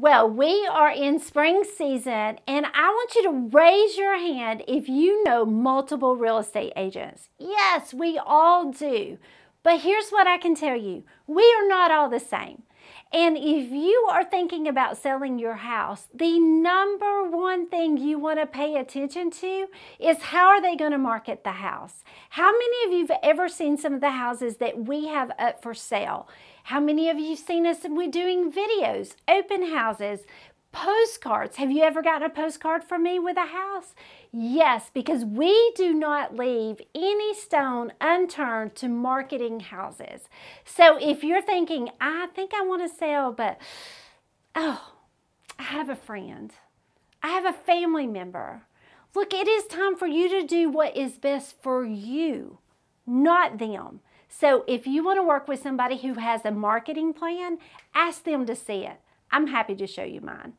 Well, we are in spring season, and I want you to raise your hand if you know multiple real estate agents. Yes, we all do. But here's what I can tell you we are not all the same. And if you are thinking about selling your house, the number one thing you want to pay attention to is how are they going to market the house? How many of you have ever seen some of the houses that we have up for sale? How many of you have seen us and we doing videos, open houses, postcards? Have you ever gotten a postcard from me with a house? Yes, because we do not leave any stone unturned to marketing houses. So if you're thinking, I think I want to sell, but oh, I have a friend, I have a family member. Look, it is time for you to do what is best for you, not them. So if you want to work with somebody who has a marketing plan, ask them to see it. I'm happy to show you mine.